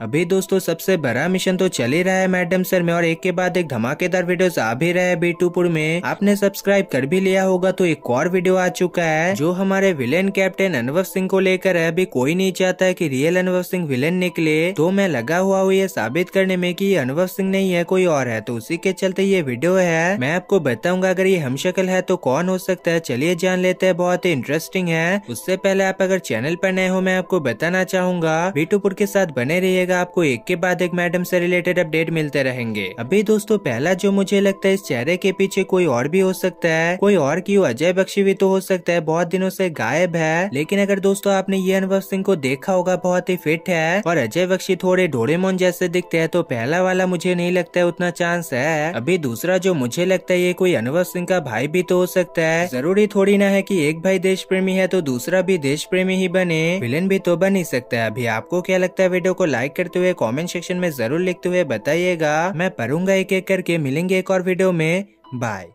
अभी दोस्तों, सबसे बड़ा मिशन तो चल ही रहा है, मैडम सर में, और एक के बाद एक धमाकेदार वीडियो आ भी रहा है बीटूपुर में। आपने सब्सक्राइब कर भी लिया होगा तो एक और वीडियो आ चुका है, जो हमारे विलेन कैप्टन अनुभव सिंह को लेकर है। अभी कोई नहीं चाहता है कि रियल अनुभव सिंह विलेन निकले तो मैं लगा हुआ हूँ ये साबित करने में की अनुभव सिंह नहीं है, कोई और है। तो उसी के चलते ये वीडियो है। मैं आपको बताऊँगा, अगर ये हम है तो कौन हो सकता है? चलिए जान लेते हैं, बहुत ही इंटरेस्टिंग है। उससे पहले आप अगर चैनल पर नए हो, मैं आपको बताना चाहूँगा, बीटूपुर के साथ बने रहिएगा आपको एक के बाद एक मैडम से रिलेटेड अपडेट मिलते रहेंगे। अभी दोस्तों, पहला जो मुझे लगता है, इस चेहरे के पीछे कोई और भी हो सकता है। कोई और क्यों अजय बख्शी भी तो हो सकता है। बहुत दिनों से गायब है। लेकिन अगर दोस्तों, आपने ये अनुभव सिंह को देखा होगा, बहुत ही फिट है। और अजय बख्शी थोड़े डोरेमोन जैसे दिखते हैं तो पहला वाला मुझे नहीं लगता है उतना चांस है। अभी दूसरा जो मुझे लगता है, ये कोई अनुभव सिंह का भाई भी तो हो सकता है। ज़रूरी थोड़ी ना है कि एक भाई देश प्रेमी है तो दूसरा भी देश प्रेमी ही बने। विलन भी तो बन ही सकता है। अभी आपको क्या लगता है, वीडियो को लाइक करते हुए कॉमेंट सेक्शन में ज़रूर लिखते हुए बताइएगा। मैं पढ़ूँगा एक एक करके। मिलेंगे एक और वीडियो में। बाय